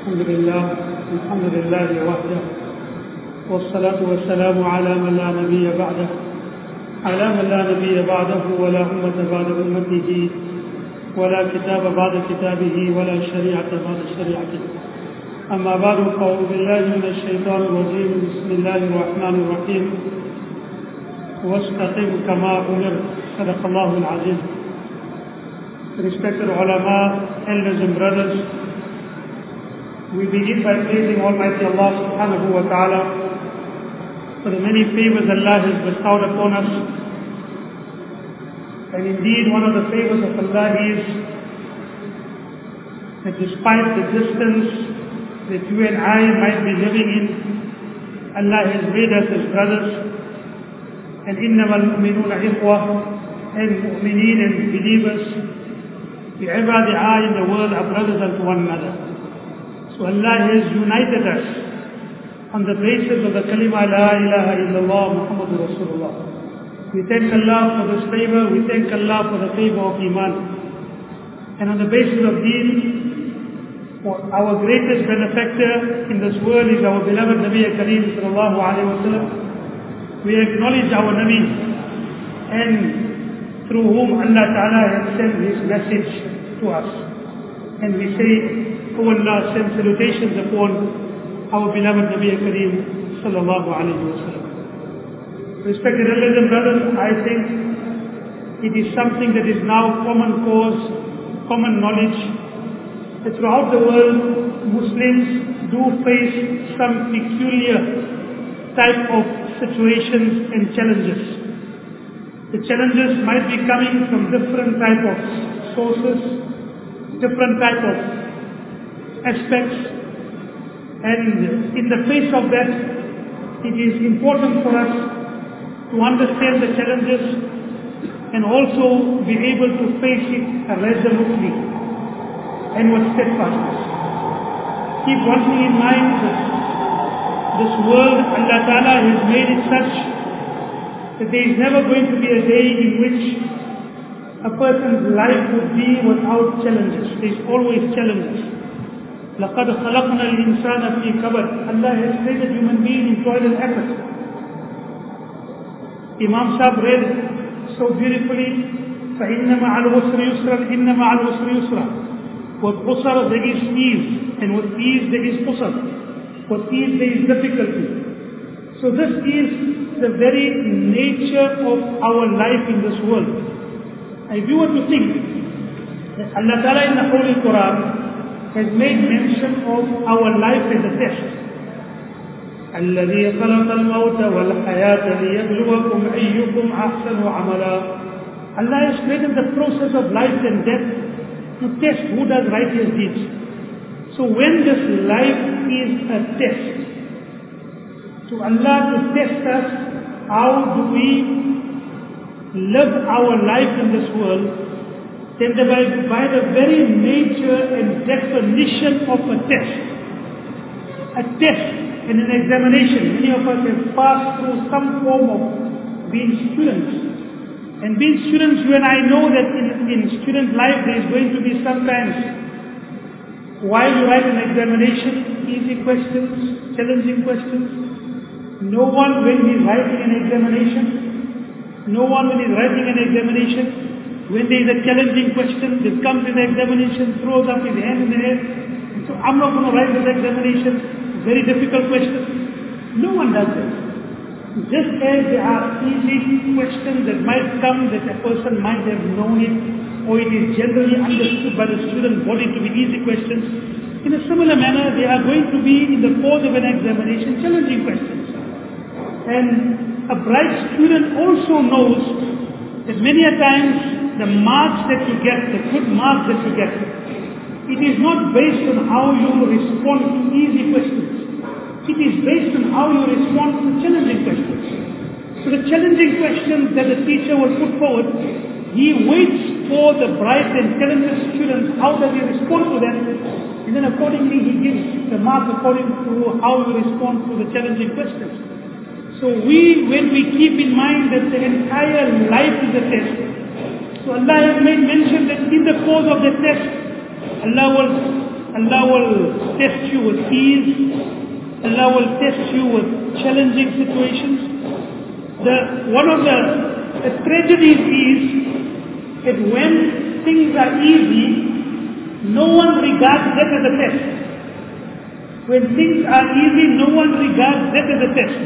الحمد لله الحمد لله وحده والصلاة والسلام على من لا نبي بعده على من لا نبي بعده ولا أمة بعد أمته ولا كتاب بعد كتابه ولا شريعة بعد شريعته. أما بعد فأعوذ بالله من الشيطان الرجيم بسم الله الرحمن الرحيم. واستقم كما أمرت صدق الله العظيم. Respected ulama, elders and brothers, we begin by praising Almighty Allah subhanahu wa ta'ala for the many favors Allah has bestowed upon us. And indeed, one of the favors of Allah is that despite the distance that you and I might be living in, Allah has made us as brothers. And إنما المؤمنون إخوة and mu'mineen and believers, wherever they are in the world, are brothers unto one another. So Allah has united us on the basis of the kalima La ilaha illallah Muhammadur Rasulullah. We thank Allah for this favor, we thank Allah for the favor of Iman. And on the basis of deen, our greatest benefactor in this world is our beloved Nabi Kareem sallallahu alayhi wa. We acknowledge our Nabi and through whom Allah Ta'ala has sent His message to us. And we say, Allah, send salutations upon our beloved Nabi Kareem sallallahu alayhi wa sallam. Respected elders and brothers, I think it is something that is now common cause, common knowledge, that throughout the world, Muslims do face some peculiar type of situations and challenges. The challenges might be coming from different type of sources, different type of aspects, and in the face of that, it is important for us to understand the challenges and also be able to face it resolutely and with steadfastness. Keep one thing in mind this world, Allah Ta'ala has made it such that there is never going to be a day in which a person's life would be without challenges. There is always challenges. لَقَدْ خَلَقْنَا الْإِنسَانَ فِي كَبَدٍ Allah has created human being in toil and effort. Imam Sahib read so beautifully, فَإِنَّ مَعَ الْعُسْرِ يُسْرًا إِنَّ مَعَ الْعُسْرِ يُسْرًا With there is ease, and with ease there is usr. With ease there is difficulty. So this is the very nature of our life in this world. If you were to think Allah Ta'ala in the Holy Quran has made mention of our life as a test. الذي خلق الموت والحياة ليبلوكم أيكم أحسن عملا Allah has created the process of life and death to test who does righteous deeds. So when this life is a test, to Allah to test us, how do we live our life in this world, then by, by the very nature and definition of a test, a test and an examination, many of us have passed through some form of being students. And being students, you and I know that in, in student life there is going to be sometimes, while you write an examination, easy questions, challenging questions. No one when he is writing an examination, no one when he is writing an examination, when there is a challenging question that comes in the examination, throws up his hand in the air. So I'm not going to write this examination, very difficult question. No one does that. Just as there are easy questions that might come that a person might have known it, or it is generally understood by the student body to be easy questions, in a similar manner, they are going to be in the course of an examination challenging questions. And a bright student also knows that many a times the marks that you get, the good marks that you get, it is not based on how you respond to easy questions. It is based on how you respond to challenging questions. So the challenging questions that the teacher will put forward, he waits for the bright and talented students, how does he respond to them, and then accordingly he gives the mark according to how you respond to the challenging questions. So we, when we keep in mind that the entire life is a test, so Allah has made mention that in the course of the test, Allah will Allah will test you with ease. Allah will test you with challenging situations. The, one of the, the tragedies is that when things are easy, no one regards that as a test. When things are easy, no one regards that as a test.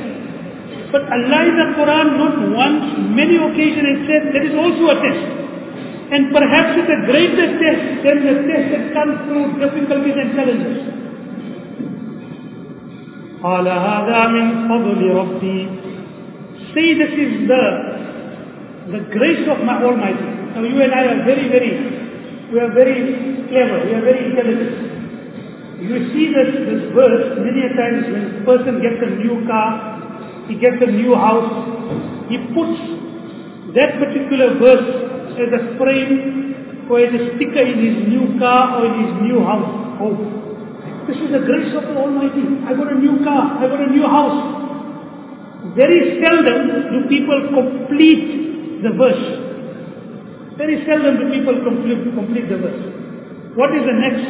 But Allah in the Quran not once, many occasions has said that is also a test. And perhaps it's a greater test than the test that comes through difficulties and challenges. قال هذا من فضل ربي Say this is the, the grace of my Almighty. Now you and I are very, very, we are very clever, we are very intelligent. You see this, this verse many a times when a person gets a new car, he gets a new house, he puts that particular verse as a frame or as a sticker in his new car or in his new house. Oh, this is the grace of the Almighty. I got a new car, I got a new house. Very seldom do people complete the verse. Very seldom do people complete, complete the verse. What is the next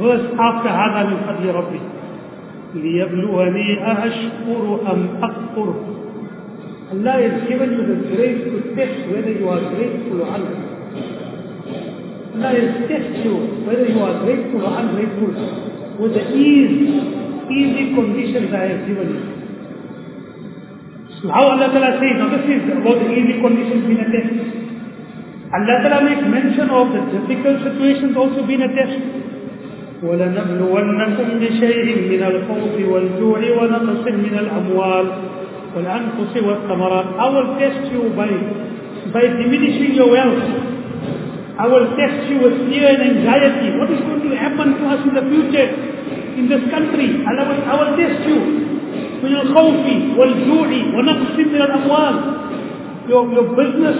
verse after هذا من فضل ربي ليبلوني أأشكر أم أكفر Allah has given you the grace to test whether you are grateful or ungrateful. Allah has tested you whether you are grateful or ungrateful with the ease, easy conditions I have given you. So how Allah Ta'ala says, now this is about the easy conditions being a test. Allah Ta'ala makes mention of the difficult situations also being a test. ولنبلونكم بشيء من الخوف والجوع ونقص من الأموال والأنفس والثمرات I will test you by, by diminishing your wealth. I will test you with fear and anxiety. What is going to happen to us in the future in this country? I will, I will test you. من الخوف والجوع ونقص من الأموال your, your business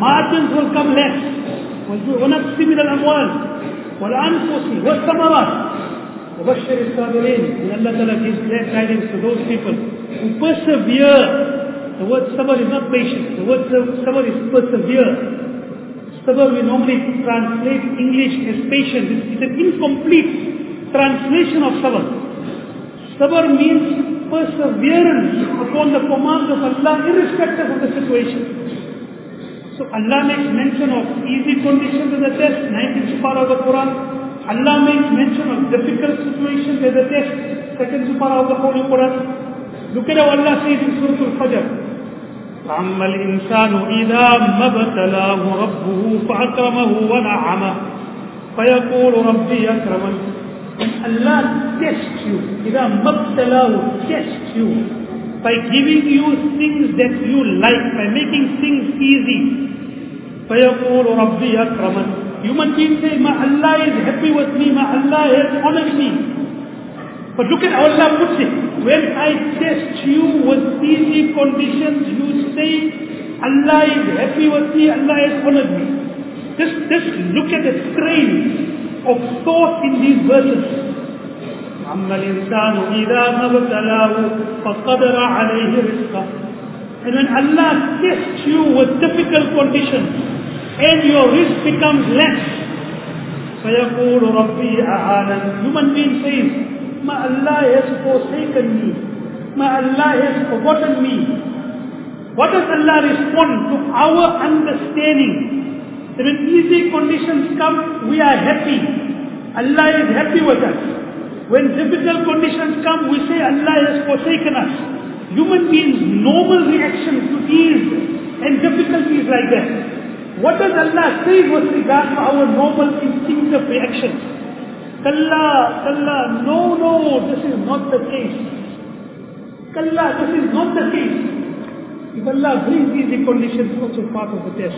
margins will come less ونقص من الأموال والأنفس والثمرات وبشر الصابرين and Allah Ta'ala gives clear guidance to those people who persevere the word sabr is not patience. The word sabr is persevere. Sabr we normally translate English as patience. It's, an incomplete translation of sabr. Sabr means perseverance upon the commands of Allah irrespective of the situation. So Allah makes mention of easy conditions as a test, 19th surah of the Quran. Allah makes mention of difficult situations as a test, second surah of the Holy Quran. ذكروا الله في سورة الفجر فأما الإنسان إذا ما ابتلاه ربه فأكرمه ونعمه. فيقول ربي أكرمن. الله تيست يو إذا ما ابتلاه تيست يو by giving you things that you like by making things easy. فيقول ربي أكرمن. Human beings say ما الله is happy with me ما الله is honoring me. But look at Allah puts it. When I test you with easy conditions, you say, Allah is happy with me, Allah has honored me. Just, just look at the train of thought in these verses. أما الإنسان إذا ما ابتلاه فقدر عليه رزقه And when Allah tests you with difficult conditions and your rizq becomes less, فيقول ربي أعانن Human being says, my Allah has forsaken me. My Allah has forgotten me. What does Allah respond to our understanding? That when easy conditions come, we are happy. Allah is happy with us. When difficult conditions come, we say Allah has forsaken us. Human beings' normal reaction to ease and difficulties like that. What does Allah say with regard to our normal instinctive reactions? Kalla, Kalla, no, no, this is not the case. Kalla, this is not the case. If Allah brings easy conditions, also part of the test.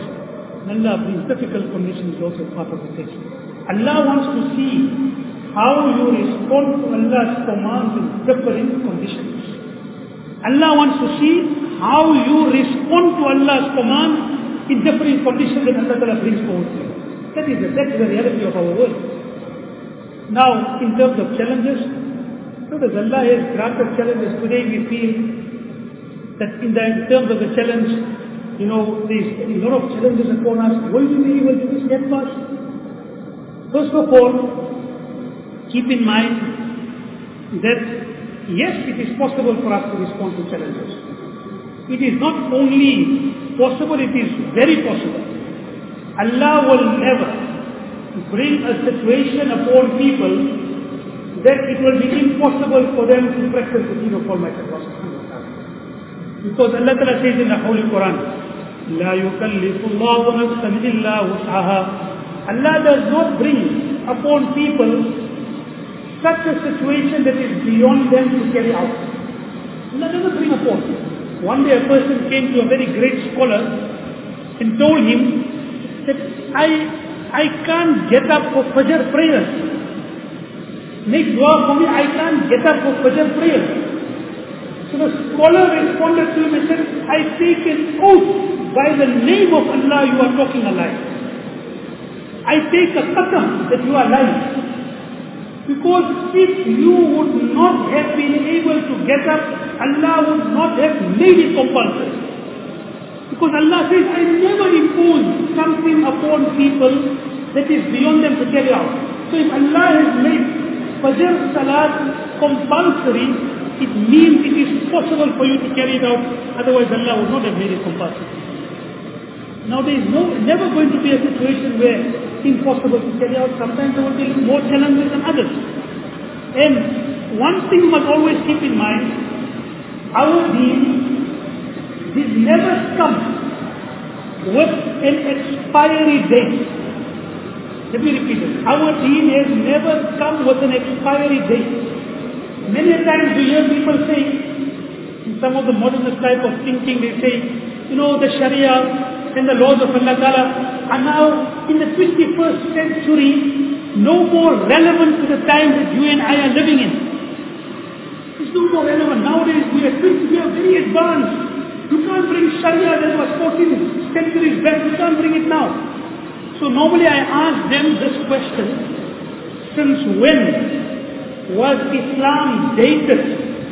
Allah brings difficult conditions, also part of the test. Allah wants to see how you respond to Allah's commands in different conditions. Allah wants to see how you respond to Allah's commands in different conditions that Allah brings forward to you. That is the, that's the reality of our world. Now, in terms of challenges, because Allah has granted challenges, today we feel that in, the, in terms of the challenge, you know, there's a lot of challenges upon us. Will you be able to step us? First of all, keep in mind that yes, it is possible for us to respond to challenges. It is not only possible, it is very possible. Allah will never bring a situation upon people that it will be impossible for them to practice the deen of Almighty Allah Because Allah Ta'ala says in the Holy Quran, لا يكلف الله نفسا إلا وسعها Allah does not bring upon people such a situation that is beyond them to carry out. Allah doesn't bring upon. One day a person came to a very great scholar and told him that I, I can't get up for Fajr prayers. Make dua for me, I can't get up for Fajr prayers. So the scholar responded to him and said, I take an oath by the name of Allah you are talking a lie. I take a qasam that you are lying. Because if you would not have been able to get up, Allah would not have made it compulsory. Because Allah says, I never impose something upon people that is beyond them to carry out. So if Allah has made Fajr Salat compulsory, it means it is possible for you to carry it out. Otherwise Allah would not have made it compulsory. Now there is no, never going to be a situation where it's impossible to carry out. Sometimes there will be more challenges than others. And one thing you must always keep in mind, our deen did never come with an expiry date. Let me repeat it. Our deen has never come with an expiry date. Many times we hear people say, in some of the modernist type of thinking, they say, you know, the Sharia and the laws of Allah Ta'ala are now in the 21st century no more relevant to the time that you and I are living in. It's no more relevant. Nowadays we are, we are very advanced. You can't bring Sharia that was 14 centuries back. You can't bring it now. So normally I ask them this question. Since when was Islam dated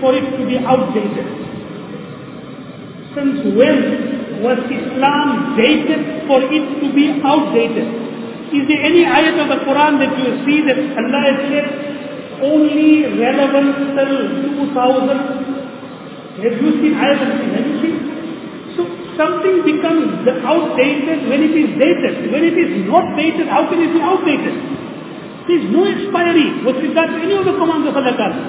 for it to be outdated? Since when was Islam dated for it to be outdated? Is there any ayat of the Quran that you see that Allah has said only relevant till 2000? Have you seen ayat something becomes outdated when it is dated. When it is not dated, how can it be outdated? There is no expiry with regard to any of the commands of Allah Ta'ala.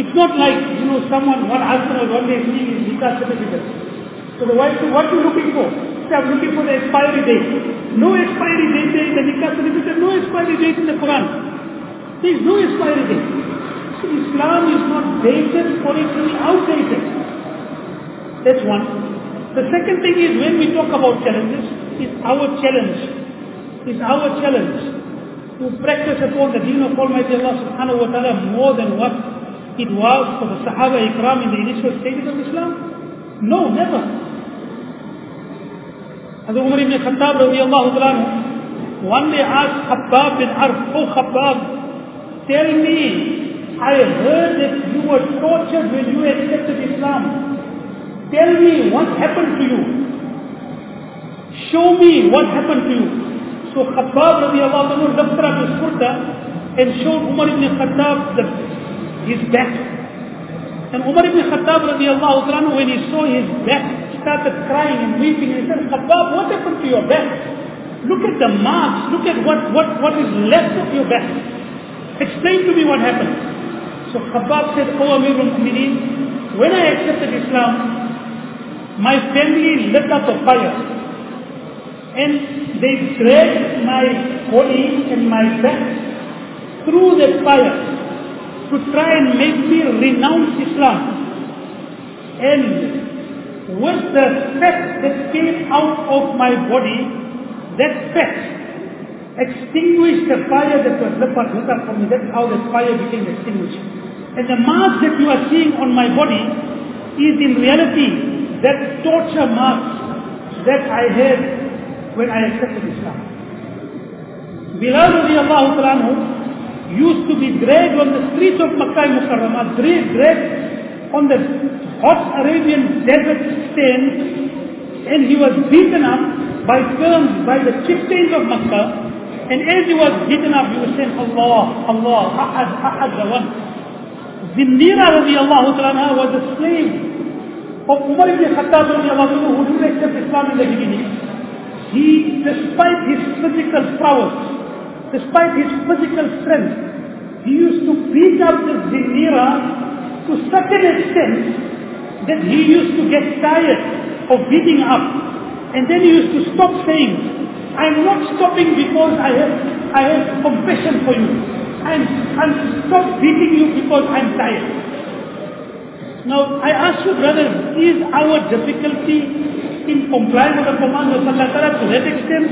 It's not like, you know, someone, one husband or one day seeing his nikah certificate. So the wife said, what are you looking for? Say, I'm looking for the expiry date. No expiry date in the nikah certificate, no expiry date in the Quran. There is no expiry date. Islam is not dated for it to be outdated. That's one. The second thing is when we talk about challenges, it's our challenge. is our challenge to practice upon the deen of Almighty Allah subhanahu wa ta'ala more than what it was for the Sahaba Ikram in the initial stages of Islam? No, never. As Umar ibn Khattab radiallahu ta'ala, one day asked Khabbab bin Arf, Oh Khabbab, tell me, I heard that you were tortured when you accepted Islam. Tell me what happened to you. Show me what happened to you. So Khabbab radiallahu ta'ala lifted up his kurta and showed Umar ibn Khattab the, his back. And Umar ibn Khattab radiallahu ta'ala when he saw his back, started crying and weeping and he said, Khabbab, what happened to your back? Look at the marks, look at what, what, what is left of your back. Explain to me what happened. So Khabbab said, O Amir al-Mu'mineen, when I accepted Islam, my family lit up a fire. And they dragged my body and my back through the fire to try and make me renounce Islam. And with the fat that came out of my body, that fat extinguished the fire that was lit up for me. That's how the fire became extinguished. And the marks that you are seeing on my body is in reality that torture marks that I had when I accepted Islam. Bilal radiallahu ta'ala used to be dragged on the streets of Makkah Mukarramah, dragged, on the hot Arabian desert sands, and he was beaten up by terms by the chieftains of Makkah, And as he was beaten up, he was saying, Allah, Allah, Ahad, Ahad, the one. Zinnira radiallahu ta'ala was a slave of Umar ibn Khattab who didn't accept Islam in the beginning. He, despite his physical prowess, despite his physical strength, he used to beat up the Zinnira to such an extent that he used to get tired of beating up. And then he used to stop saying, I'm not stopping because I have, I have compassion for you. I'm, I'm stop beating you because I'm tired. Now, I ask you, brothers, is our difficulty in complying with the command of Allah Ta'ala to that extent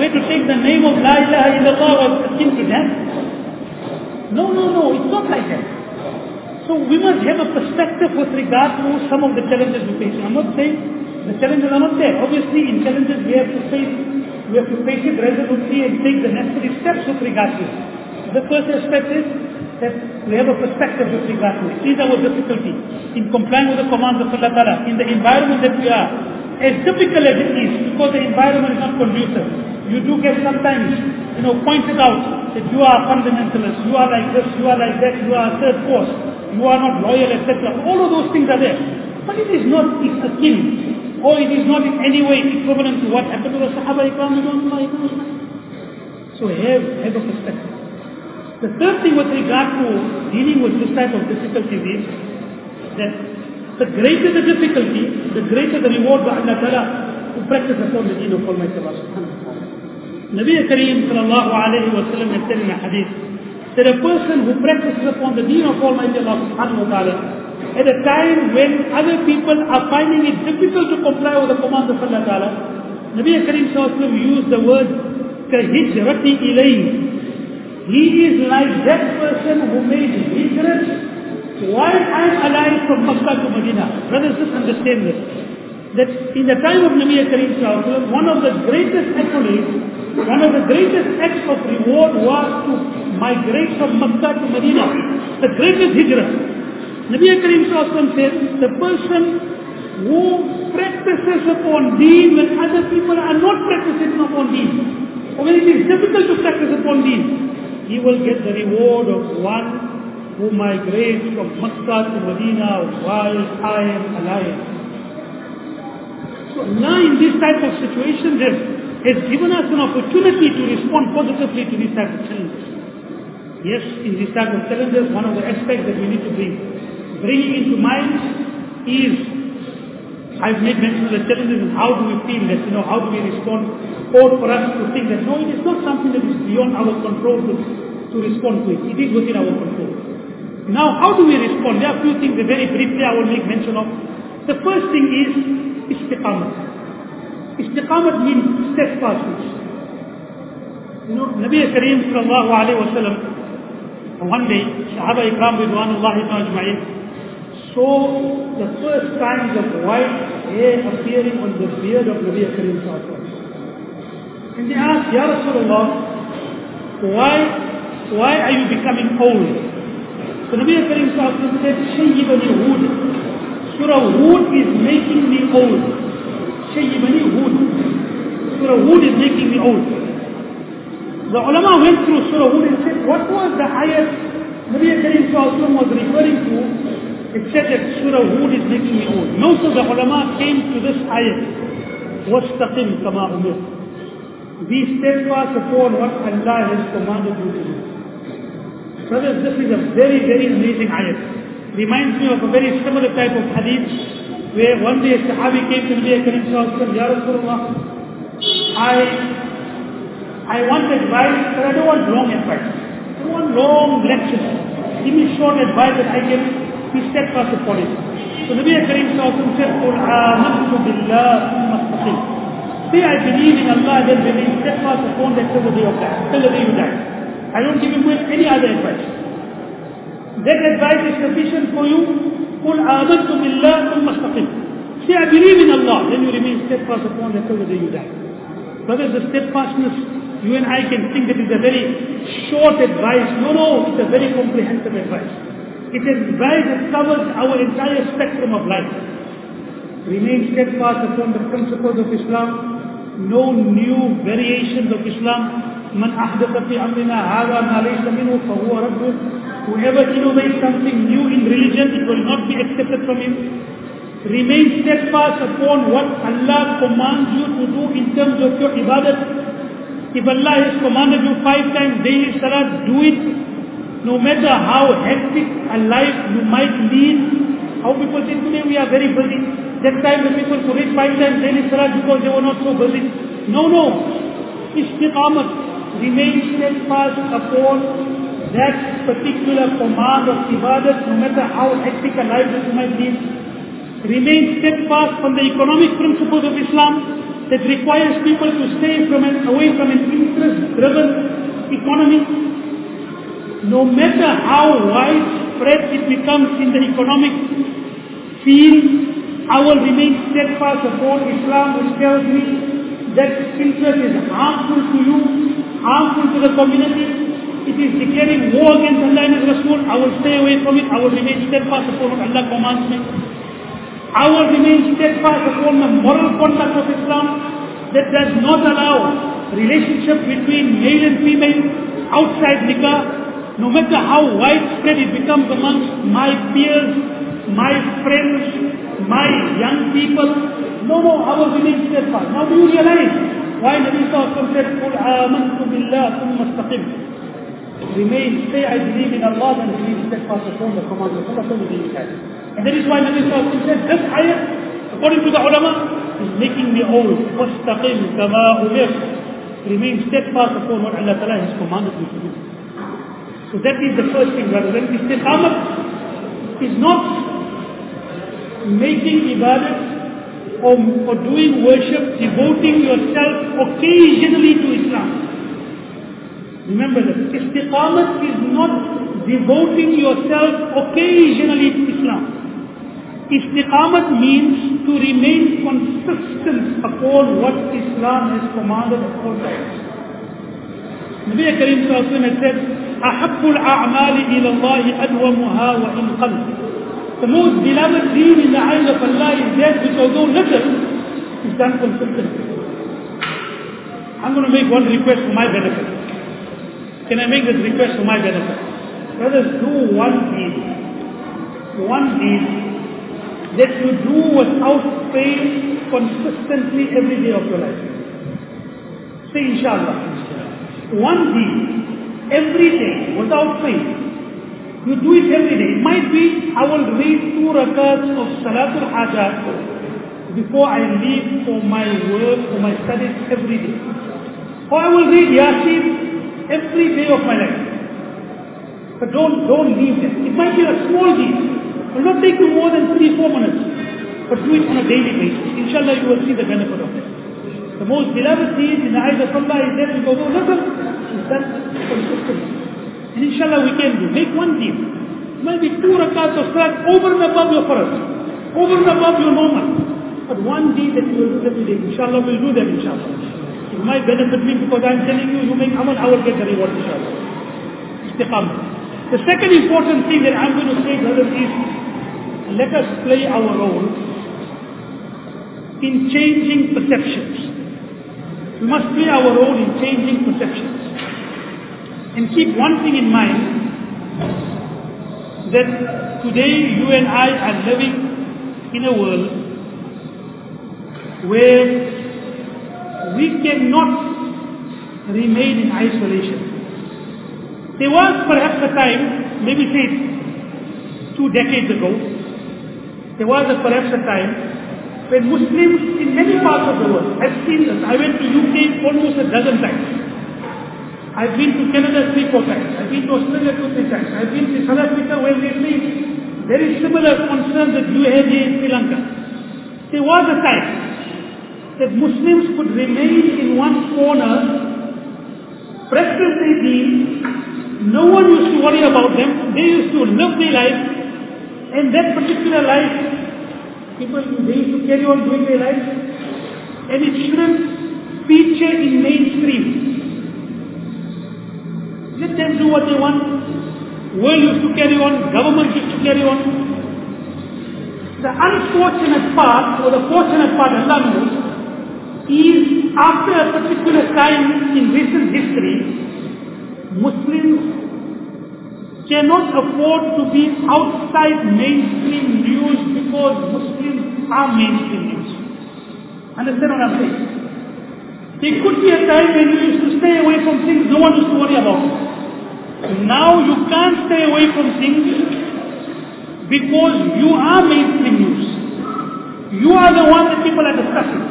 where to take the name of La ilaha illallah was akin to death? No, no, no, it's not like that. So we must have a perspective with regard to some of the challenges we face. I'm not saying the challenges are not there. Obviously, in challenges we have to face, we have to face it resolutely and take the necessary steps with regard to it. The first aspect is that we have a perspective with regard to. Is our difficulty in complying with the commands of Allah Ta'ala in the environment that we are, as difficult as it is, because the environment is not conducive. You do get sometimes, you know, pointed out that you are fundamentalist, you are like this, you are like that, you are a third force, you are not loyal, etc. All of those things are there. But it is not it's akin, or it is not in any way equivalent to what happened to the Sahaba Ikram. So have, have a perspective. The third thing with regard to dealing with this type of difficulties is that the greater the difficulty, the greater the reward by Allah Ta'ala to practice upon the deen of Almighty Allah subhanahu wa. Nabi sallallahu alayhi wa sallam has said in a hadith that a person who practices upon the deen of Almighty Allah subhanahu wa ta'ala at a time when other people are finding it difficult to comply with the command of Allah Ta'ala, Nabi Kareem sallallahu alayhi wa sallam used the word kahijrati ilayhi he is like that person who made hijrat while I'm alive from Makkah to Medina. Brothers, just understand this. That in the time of Nabi Karim one of the greatest accolades, one of the greatest acts of reward was to migrate from Makkah to Medina. The greatest hijrah. Nabi Karim said, the person who practices upon deen when other people are not practicing upon deen, or when it is difficult to practice upon deen, he will get the reward of one who migrates from Makkah to Medina while I am alive. So now in this type of situation has, has given us an opportunity to respond positively to these type of challenges. Yes, in this type of challenges, one of the aspects that we need to bring, bringing into mind is I've made mention of the challenges and how do we feel that, you know, how do we respond or for us to think that no, it is not something that is beyond our control to, to respond to it. It is within our control. Now, how do we respond? There are a few things that very briefly I will make mention of. The first thing is istiqamah. Istiqamah means steadfastness. You know, Nabi Kareem sallallahu alayhi wa sallam, one day, Sahaba Ikram Ridwanullahi Ajma'in, saw the first signs of white hair appearing on the beard of Nabi sallallahu and they asked, Ya Rasulullah, why, why are you becoming old? So Nabi Karim said, Shayyibani Hud. Surah Hud is making me old. Shayyibani Hud. Surah Hud is making me old. The ulama went through Surah Hud and said, what was the ayat Nabi Karim was referring to? It said that Surah Hud is making me old. Most of the ulama came to this ayat. وَاسْتَقِمْ كَمَا أُمِرْتَ be steadfast upon what Allah has commanded you to do. Brothers, this is a very, very amazing ayat. Reminds me of a very similar type of hadith where one day a Sahabi came to Nabi Karim Sallallahu Ya Rasulullah, I, I want advice, but I don't want long advice. I don't want long lectures. Give me short advice that I can be steadfast upon it. So Nabi Karim Sallallahu said, قُلْ آمَنْتُ بِاللَّهِ ثُمَّ Say, I believe in Allah, then remain steadfast upon that till the day of death, till the day you die. I don't give you any other advice. That advice is sufficient for you. قُلْ آمَنْتُ بِاللَّهِ ثُمَّ اسْتَقِمْ Say, I believe in Allah, then you remain steadfast upon that till the day you die. Brothers, the steadfastness, you and I can think that is a very short advice. No, no, it's a very comprehensive advice. It's an advice that covers our entire spectrum of life. Remain steadfast upon the principles of Islam, no new variations of Islam. من أحدث في أمرنا هذا ما ليس منه فهو رد Whoever innovates something new in religion, it will not be accepted from him. Remain steadfast upon what Allah commands you to do in terms of your ibadat. If Allah has commanded you five times daily salat, do it. No matter how hectic a life you might lead. How people say today we are very busy. That time the people could read five times daily salat because they were not so busy. No, no. Istiqamat. Remain steadfast upon that particular command of ibadat, no matter how hectic a life that you might lead. Remain steadfast on the economic principles of Islam that requires people to stay from an, away from an interest-driven economy. No matter how widespread it becomes in the economic field, I will remain steadfast upon Islam which tells me that interest is harmful to you, harmful to the community. It is declaring war against Allah and His Rasul. I will stay away from it. I will remain steadfast upon what Allah commands me. I will remain steadfast upon the moral conduct of Islam that does not allow relationship between male and female outside nikah, no matter how widespread it becomes amongst my peers, my friends, my young people. No, no, I will remain steadfast. Now do you realize why Nabi Sallallahu said, قُلْ آمَنْتُ بِاللَّهِ ثُمَّ اسْتَقِمْ Remain, say I believe in Allah and remain steadfast upon the commandments. Allah told me And that is why Nabi Sallallahu said, this ayah, according to the ulama, is making me old. وَاسْتَقِمْ كَمَا أُمِرْ Remain steadfast upon what Allah Ta'ala has commanded me to do. So that is the first thing, brother. Then istiqamat is not making ibadat or, or doing worship, devoting yourself occasionally to Islam. Remember that. Istiqamat is not devoting yourself occasionally to Islam. Istiqamat means to remain consistent upon what Islam has commanded all times. Nabi Karim had said, أحب الأعمال إلى الله أدومها وإن قل. The most beloved deed in the eyes of Allah is that which although little is done consistently. I'm going to make one request for my benefit. Can I make this request for my benefit? Brothers, do one deed. One deed that you do without fail consistently every day of your life. Say inshallah. One deed, every day, without fail. You do it every day. It might be, I will read two rakats of Salatul Hajat before I leave for my work, for my studies every day. Or I will read Yasin every day of my life. But don't, don't leave it. It might be a small deed. It will not take you more than three, four minutes. But do it on a daily basis. Inshallah, you will see the benefit of it. The most beloved deed in the eyes of Allah is that because oh, little is done. And inshallah we can do. Make one deed. Maybe two rakats of salat over and above your faraj. Over and above your normal. But one deed that you will do every day. Inshallah we'll do that inshallah. It might benefit me because I'm telling you, you make amal, I will get the reward inshallah. Istiqamah. The second important thing that I'm going to say, brothers, is let us play our role in changing perceptions. We must play our role in changing perceptions. And keep one thing in mind that today you and I are living in a world where we cannot remain in isolation. There was perhaps a time, maybe say two decades ago, there was a, perhaps a time when Muslims in many parts of the world, I've seen this, I went to UK almost a dozen times. I've been to Canada three, four times. I've been to Australia two, three times. I've been to South Africa where they face very similar concerns that you have here in Sri Lanka. There was a time that Muslims could remain in one corner, practice their deen, no one used to worry about them, they used to live their life, and that particular life, people, they used to carry on doing their life, and it shouldn't feature in mainstream. Let them do what they want. World used to carry on, government used to carry on. The unfortunate part, or the fortunate part, Allah knows, is after a particular time in recent history, Muslims cannot afford to be outside mainstream news because Muslims are mainstream news. Understand what I'm saying? There could be a time when you used to stay away from things no one used to worry about. Now you can't stay away from things because you are mainstream news. You are the one that people are discussing.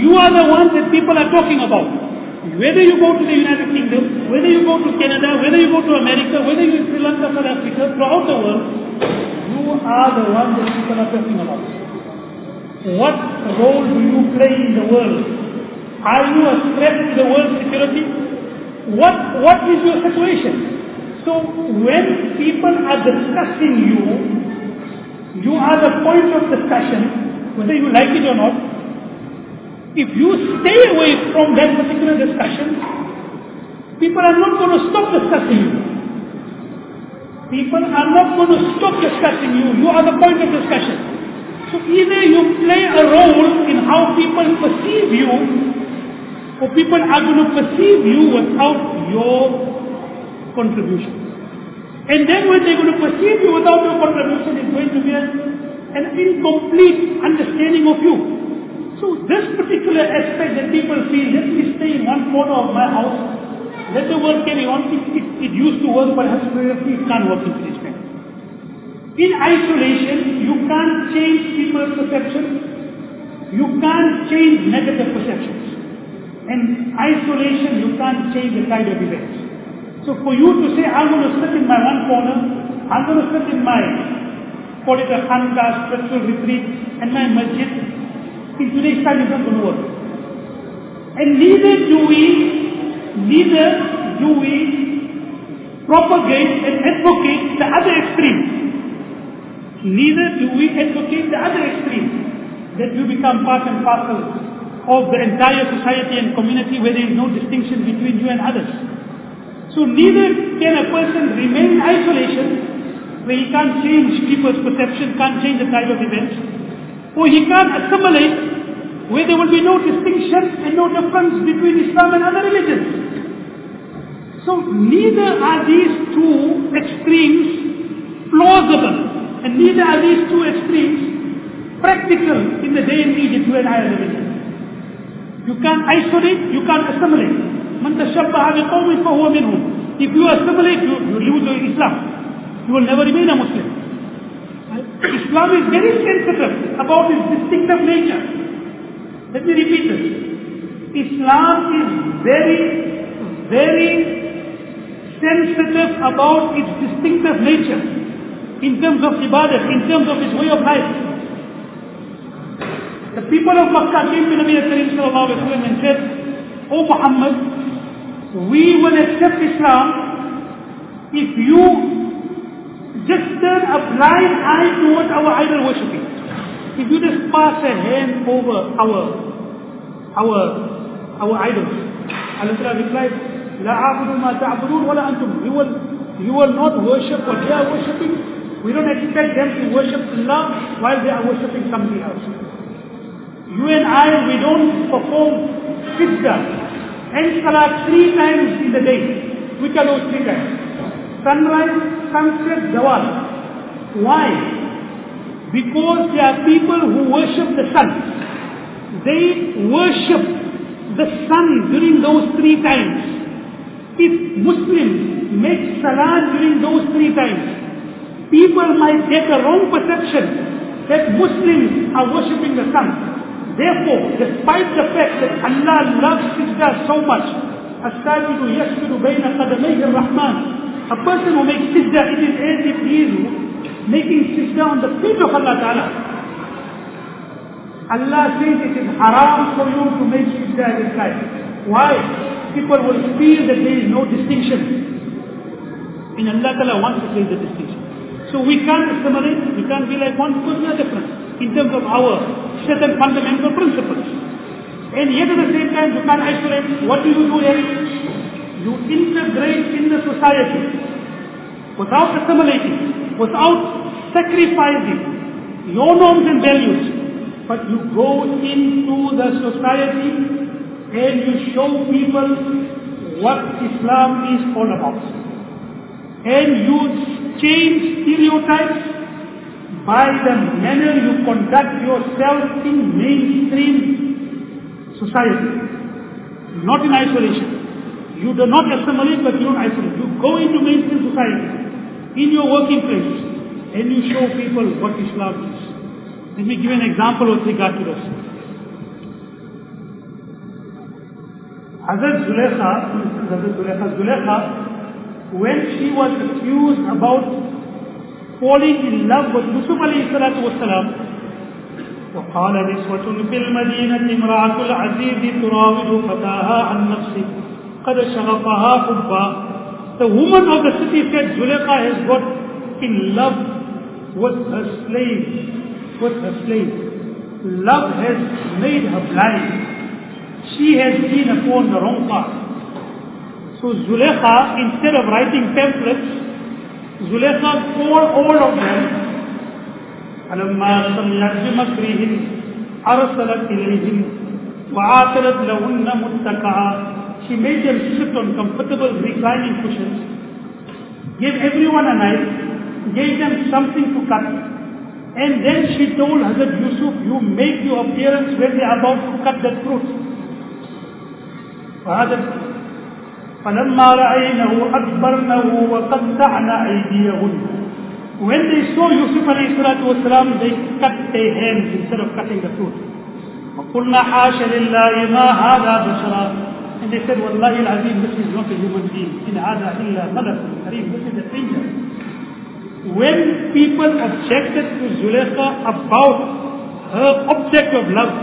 You are the one that people are talking about. Whether you go to the United Kingdom, whether you go to Canada, whether you go to America, whether you in Sri Lanka, South Africa, throughout the world, you are the one that people are talking about. What role do you play in the world? Are you a threat to the world's security? What, what is your situation? So when people are discussing you, you are the point of discussion, whether you like it or not. If you stay away from that particular discussion, people are not going to stop discussing you. People are not going to stop discussing you. You are the point of discussion. So either you play a role in how people perceive you, or people are going to perceive you without your contribution. And then when they're going to perceive you without your contribution, it's going to be an, an incomplete understanding of you. So this particular aspect that people feel, let me stay in one corner of my house, let the work carry on, it, it, it used to work, but previously it can't work in this time. In isolation, you can't change people's perception. You can't change negative perceptions. And isolation, you can't change the tide of events. So for you to say, I'm going to sit in my one corner, I'm going to sit in my, call it a khanqah spiritual retreat, and my masjid, in today's time is not going to work. And neither do we, neither do we propagate and advocate the other extreme. Neither do we advocate the other extreme, that you become part and parcel of the entire society and community where there is no distinction between you and others. So neither can a person remain in isolation, where he can't change people's perception, can't change the tide of events, or he can't assimilate, where there will be no distinction and no difference between Islam and other religions. So neither are these two extremes plausible, and neither are these two extremes practical in the day and age that I are living in. You can't isolate, you can't assimilate. Man tashabbaha biqawmin fahuwa minhum. If you assimilate, you, you lose your Islam. You will never remain a Muslim. Islam is very sensitive about its distinctive nature. Let me repeat this. Islam is very, very sensitive about its distinctive nature in terms of ibadah, in terms of its way of life. The people of Makkah came to Nabi Karim sallallahu alayhi wa and said, O Muhammad, we will accept Islam if you just turn a blind eye towards our idol worshipping. If you just pass a hand over our our our idols. Allah Ta'ala replied, La a'budu ma ta'budun wa la antum. You will, you will not worship what they are worshipping. We don't expect them to worship Allah while they are worshipping somebody else. You and I, we don't perform fitna and salah three times in the day. Which are those three times? Sunrise, sunset, zawal. Why? Because there are people who worship the sun. They worship the sun during those three times. If Muslims make salah during those three times, people might get a wrong perception that Muslims are worshipping the sun. Therefore, despite the fact that Allah loves Sijda so much, الساجد يسجد بين قدميه الرحمن A person who makes Sijda, it is as if he is making Sijda on the feet of Allah Ta'ala. Allah says it is haram for you to make Sijda at this time. Why? People will feel that there is no distinction. And Allah Ta'ala wants to place the distinction. So we can't assimilate, we can't be like one because we are different in terms of our certain fundamental principles. And yet at the same time you can't isolate. What do you do here? You integrate in the society without assimilating, without sacrificing your norms and values, but you go into the society and you show people what Islam is all about. And you change stereotypes by the manner you conduct yourself in mainstream society, not in isolation. You do not assimilate, but you don't isolate. You go into mainstream society, in your working place, and you show people what Islam is. Let me give an example with regard to this. Hazrat Zulekha, Hazrat Zulekha, Zulekha, when she was accused about falling in love with Yusuf alayhi salatu wasalam, وقال نسوة في المدينة امرأة العزيز تراود فتاها عن نفسه قد شغفها حبا The woman of the city said Zulekha has got in love with her slave, with her slave. Love has made her blind. She has been upon the wrong path. So Zulekha, instead of writing pamphlets, Zulekha called all of them فلما سمعت بمكرهن أرسلت إليهن وآتلت لهن متكعا She made them sit on comfortable reclining cushions, gave everyone a knife, gave them something to cut, and then she told Hazrat Yusuf, you make your appearance when they are about to cut that fruit. فلما رأينه أكبرنه وقطعن أيديهن When they saw Yusuf alayhi salatu wasalam, they cut their hands instead of cutting the fruit. وقلنا حاش لله ما هذا بشرا And they said, Wallahi al-Azim, this is not a human being. In hada illa malakun kareem. This is a stranger. When people objected to Zulekha about her object of love,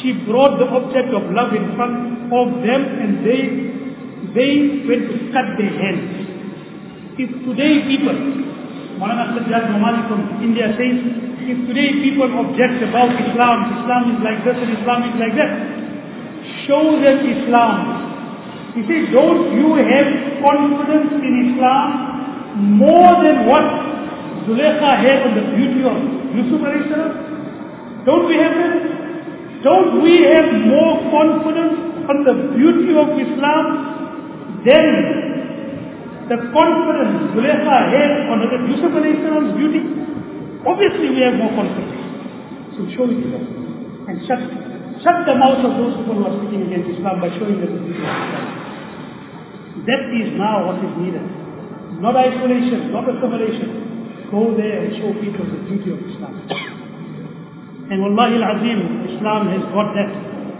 she brought the object of love in front of them and they, they went to cut their hands. If today people, Maulana Sajjad Nomani from India says, if today people object about Islam, Islam is like this and Islam is like that, show them Islam. He says, don't you have confidence in Islam more than what Zulekha had on the beauty of Yusuf alayhi? Don't we have that? Don't we have more confidence on the beauty of Islam than the confidence Zulekha had on the Yusuf alayhi salam's beauty? Obviously we have more confidence. So show it to them and shut, shut the mouth of those people who are speaking against Islam by showing them the beauty of Islam. That is now what is needed. Not isolation, not assimilation. Go there and show people the beauty of Islam. And Wallahi al-Azim, Islam has got that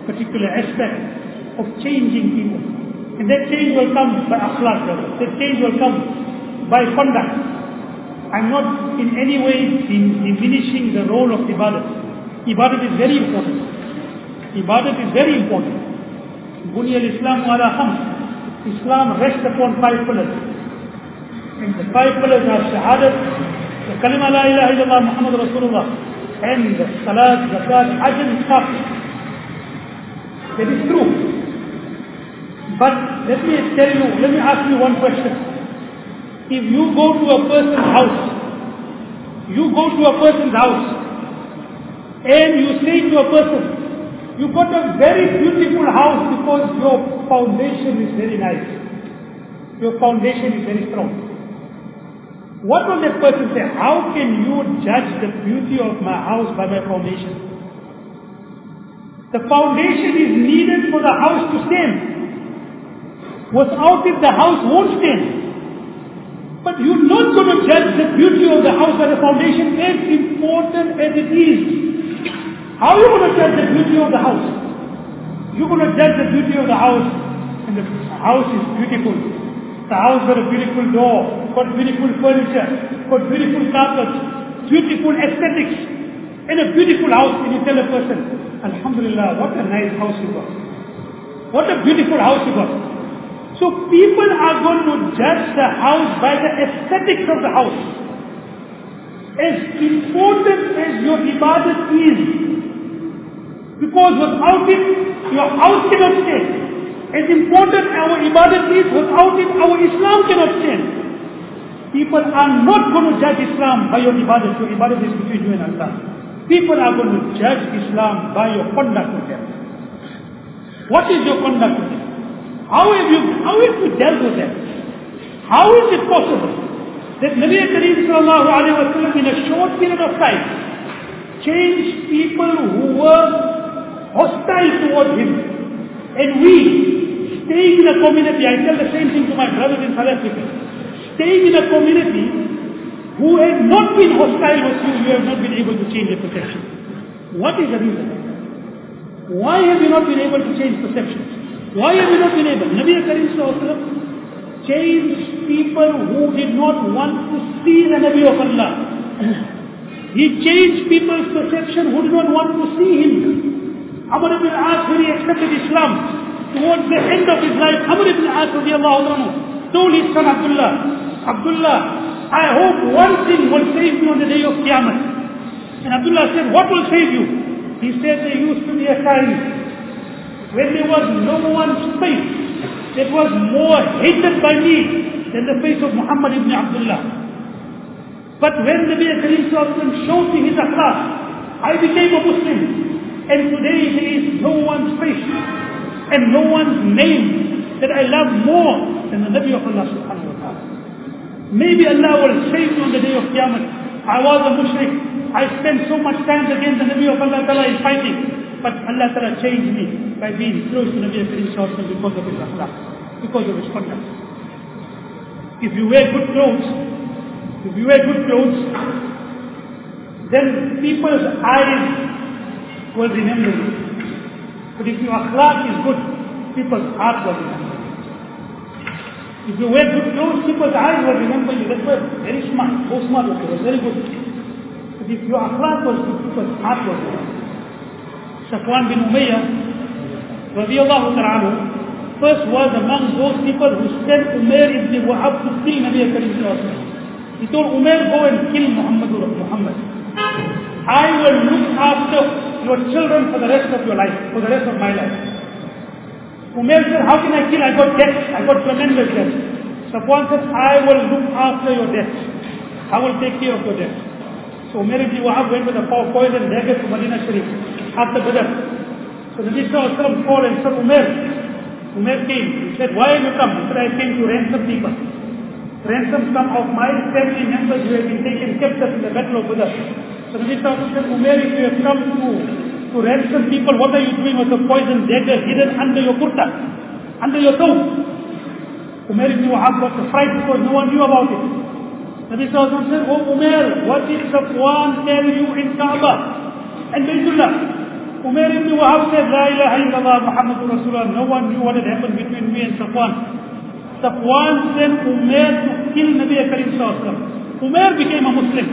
particular aspect of changing people. That change will come by akhlaq, that change will come by conduct. I'm not in any way diminishing the role of ibadat. Ibadat is very important. Ibadat is very important. Bunya al-Islam ala khams. Islam rests upon five pillars. And the five pillars are shahadat, the kalima la ilaha illallah Muhammad Rasulullah, and the salat, zakat, hajj and zakah. That is true. But let me tell you, let me ask you one question. If you go to a person's house, you go to a person's house, and you say to a person, you got a very beautiful house because your foundation is very nice. Your foundation is very strong. What will that person say? How can you judge the beauty of my house by my foundation? The foundation is needed for the house to stand. Without it, the house won't stand. But you're not going to judge the beauty of the house by the foundation, as important as it is. How are you going to judge the beauty of the house? You're going to judge the beauty of the house, and the house is beautiful. The house got a beautiful door, got beautiful furniture, got beautiful carpets, beautiful aesthetics, and a beautiful house. And you tell a person, Alhamdulillah, what a nice house you got. What a beautiful house you got. So people are going to judge the house by the aesthetics of the house. As important as your ibadat is, because without it, your house cannot stand. As important our ibadat is, without it, our Islam cannot stand. People are not going to judge Islam by your ibadat. Your ibadat is between you and Allah. People are going to judge Islam by your conduct with them. What is your conduct with them? How have you, how have you dealt with them? How is it possible that Nabi Kareem sallallahu alayhi wa sallam in a short period of time changed people who were hostile towards him and we staying in a community, I tell the same thing to my brothers in South Africa, staying in a community who had not been hostile with you, you have not been able to change the perception. What is the reason? Why have you not been able to change perceptions? Why have you not been able? Nabi Karim changed people who did not want to see the Nabi of Allah. he changed people's perception who did not want to see him. Amr ibn al-As, when he accepted Islam, towards the end of his life, Amr ibn al-As told his son Abdullah, Abdullah, I hope one thing will save me on the day of Qiyamah. And Abdullah said, what will save you? He said there used to be a time when there was no one's face that was more hated by me than the face of Muhammad ibn Abdullah. But when the Nabi Karim showed me his akhlaq, I became a Muslim. And today there is no one's face and no one's name that I love more than the Nabi of Allah subhanahu wa ta'ala. Maybe Allah will save me on the day of Qiyamah. I was a mushrik. I spent so much time against the Nabi of Allah Ta'ala in fighting. But Allah Ta'ala changed me by being close to Nabi Karim because of his akhlaq, because of his conduct. If you wear good clothes, if you wear good clothes, then people's eyes will remember you. But if your akhlaq is good, people's heart will remember you. If you wear good clothes, people's eyes will remember you. That's why very smart, so smart, okay, very good. But if your akhlaq was good, people's heart will remember you. Safwan bin Umayyah, radiallahu ta'ala, first was among those people who sent Umair ibn Wahab to kill Nabi Karim He told Umair, go and kill Muhammad Muhammad. I will look after your children for the rest of your life, for the rest of my life. Umair said, how can I kill? I got debt. I got tremendous debt. Safwan said, I will look after your debt. I will take care of your debt. So Umair ibn Wahab went with a poison dagger to Medina Sharif after Badr. So the Nabi Sallallahu called and said, Umair, Umair came. He said, why have you come? He said, I came to ransom people. Ransom some of my family members who have been taken captive in the battle of Badr. So Nabi Sallallahu said, Umair, if you have come to, to ransom people, what are you doing with the poison dagger hidden under your kurta, under your coat? Umair ibn Wahab got fright because no one knew about it. Nabi Sallallahu said, Oh Umair, what did Safwan tell you in Kaaba and Baytullah? Umair ibn Wahab said, La ilaha illallah Muhammadur Rasulullah. No one knew what had happened between me and Safwan. Safwan sent Umair to kill Nabi Karim Sallallahu Umair became a Muslim.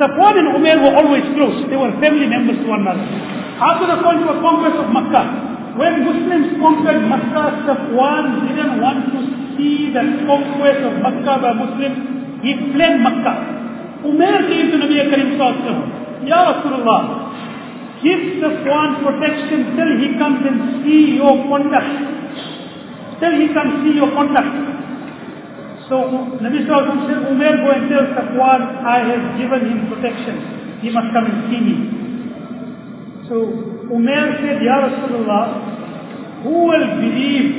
Safwan and Umair were always close. They were family members to one another. After the conquest of Makkah, when Muslims conquered Makkah, Safwan didn't want to see the conquest of Makkah by Muslims. He fled Makkah. Umair came to Nabi Karim Sallallahu Ya Rasulullah, give Safwan protection till he comes and see your conduct. Till he comes see your conduct. So Nabi Sallallahu said, Umair go and tell the Safwan, I have given him protection. He must come and see me. So Umair said, Ya Rasulullah, who will believe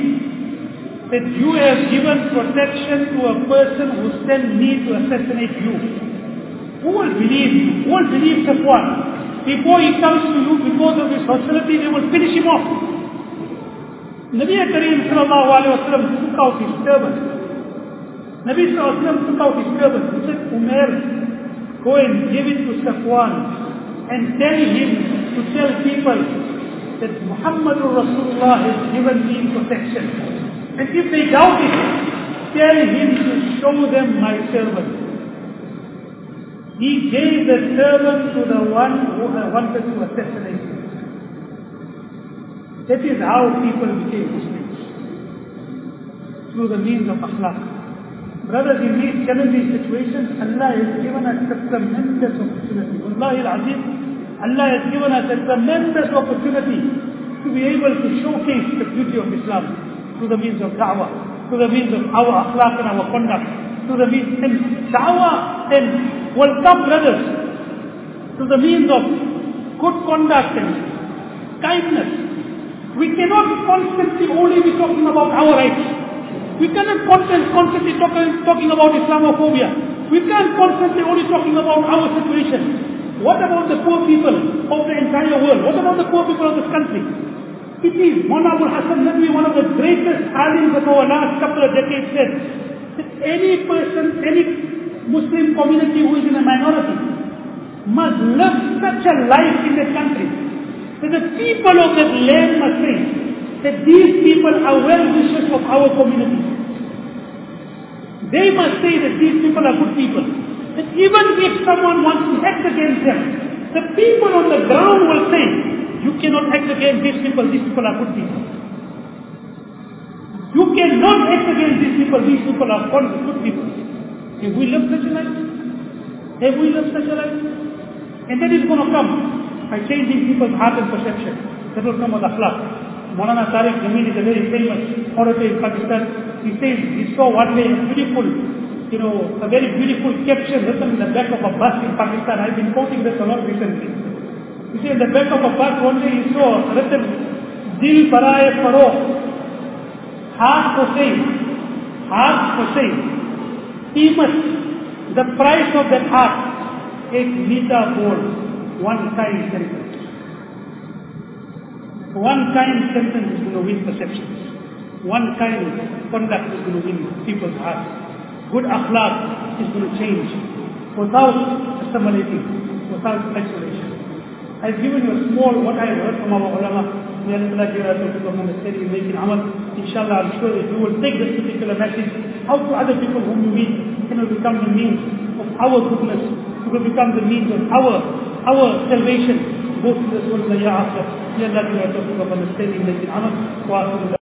that you have given protection to a person who sent me to assassinate you? Who will believe? Who will believe Safwan? Before he comes to you because of his hostility, they will finish him off. Nabi Kareem sallallahu alayhi wa sallam took out his turban. Nabi sallallahu alayhi wa took out his turban. He said, Umair, go and give it to Safwan and tell him to tell people that Muhammadur Rasulullah has given me protection. And if they doubt it, tell him to show them my servant. He gave the servant to the one who wanted to assassinate him. That is how people became Muslims. Through the means of akhlaq. Brothers, in these challenging situations, Allah has given us a tremendous opportunity. Wallahi al-Azim, Allah has given us a tremendous opportunity to be able to showcase the beauty of Islam through the means of da'wah, through the means of our akhlaq and our conduct, through the means and da'wah and welcome brothers, to the means of good conduct and kindness, We cannot constantly only be talking about our rights. We cannot constant, constantly talking, talking about Islamophobia. We can't constantly only talking about our situation. What about the poor people of the entire world? What about the poor people of this country? It is Mawlana Abul Hassan Nadwi, one of the greatest alims of our last couple of decades said that any person, any Muslim community who is in a minority must live such a life in the country that the people of that land must say that these people are well wishers of our community. They must say that these people are good people. That even if someone wants to act against them, the people on the ground will say, you cannot act against these people, these people are good people. You cannot act against these people, these people are good people. Have we lived such a life? Have we lived such a life? And that is going to come by changing people's heart and perception. That will come with akhlaq. Maulana Tariq Jameel is a very famous orator in Pakistan. He says he saw one day a beautiful, you know, a very beautiful caption written in the back of a bus in Pakistan. I've been quoting this a lot recently. He see, in the back of a bus one day he saw written, Dil Baraye Faro, heart for sale, heart for sale. Even the price of that art is meter gold, one time sentence. One kind sentence is going to win perceptions. One time conduct is going to win people's hearts. Good akhlaq is going to change without assimilating, without isolation. I've given you a small what I heard from our ulama. May Allah give us a very making. Inshallah, I'm sure that you will take this particular message out to other people whom you meet it will become the means of our goodness it will become the means of our our salvation both in this world and the hereafter. May Allah give us a understanding, making amal.